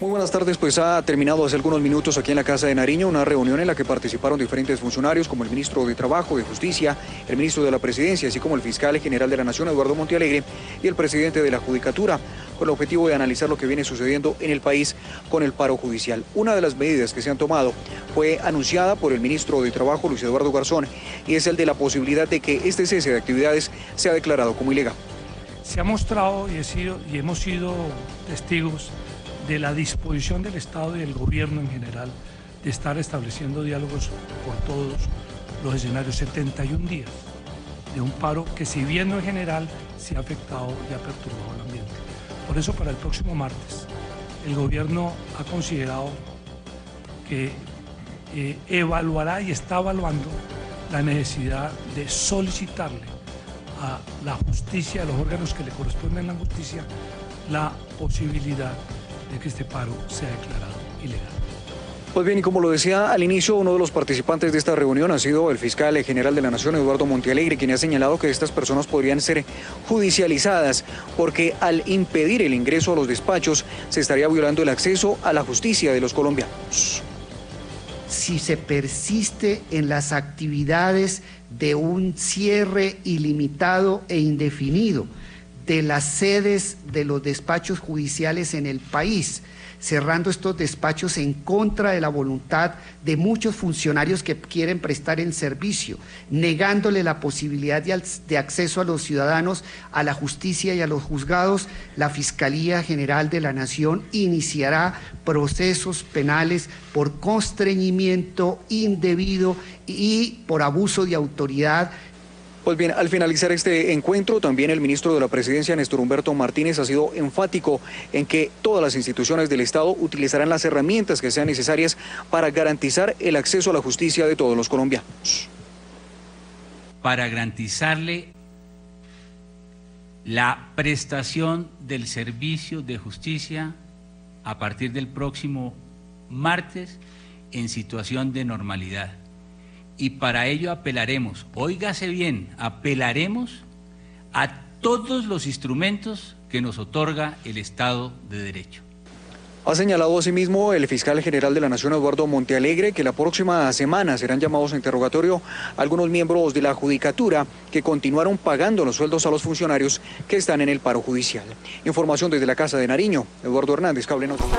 Muy buenas tardes, pues ha terminado hace algunos minutos aquí en la Casa de Nariño una reunión en la que participaron diferentes funcionarios como el ministro de Trabajo, de Justicia, el ministro de la Presidencia, así como el fiscal general de la Nación, Eduardo Montealegre, y el presidente de la Judicatura, con el objetivo de analizar lo que viene sucediendo en el país con el paro judicial. Una de las medidas que se han tomado fue anunciada por el ministro de Trabajo, Luis Eduardo Garzón, y es el de la posibilidad de que este cese de actividades sea declarado como ilegal. Se ha mostrado y, hemos sido testigos de la disposición del Estado y del gobierno en general de estar estableciendo diálogos por todos los escenarios. 71 días de un paro que si bien no en general, se ha afectado y ha perturbado el ambiente. Por eso para el próximo martes el gobierno ha considerado que eh, evaluará y está evaluando la necesidad de solicitarle a la justicia, a los órganos que le corresponden a la justicia, la posibilidad de que este paro sea declarado ilegal. Pues bien, y como lo decía al inicio, uno de los participantes de esta reunión ha sido el fiscal general de la Nación, Eduardo Montealegre, quien ha señalado que estas personas podrían ser judicializadas porque al impedir el ingreso a los despachos se estaría violando el acceso a la justicia de los colombianos. Si se persiste en las actividades de un cierre ilimitado e indefinido, de las sedes de los despachos judiciales en el país, cerrando estos despachos en contra de la voluntad de muchos funcionarios que quieren prestar el servicio, negándole la posibilidad de, acceso a los ciudadanos a la justicia y a los juzgados, la Fiscalía General de la Nación iniciará procesos penales por constreñimiento indebido y por abuso de autoridad pues bien, al finalizar este encuentro, también el ministro de la Presidencia, Néstor Humberto Martínez, ha sido enfático en que todas las instituciones del Estado utilizarán las herramientas que sean necesarias para garantizar el acceso a la justicia de todos los colombianos. Para garantizarle la prestación del servicio de justicia a partir del próximo martes en situación de normalidad y para ello apelaremos, óigase bien, apelaremos a todos los instrumentos que nos otorga el Estado de Derecho. Ha señalado asimismo el fiscal general de la Nación, Eduardo Montealegre, que la próxima semana serán llamados a interrogatorio algunos miembros de la Judicatura que continuaron pagando los sueldos a los funcionarios que están en el paro judicial. Información desde la Casa de Nariño, Eduardo Hernández, Cable Noticias.